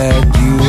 had you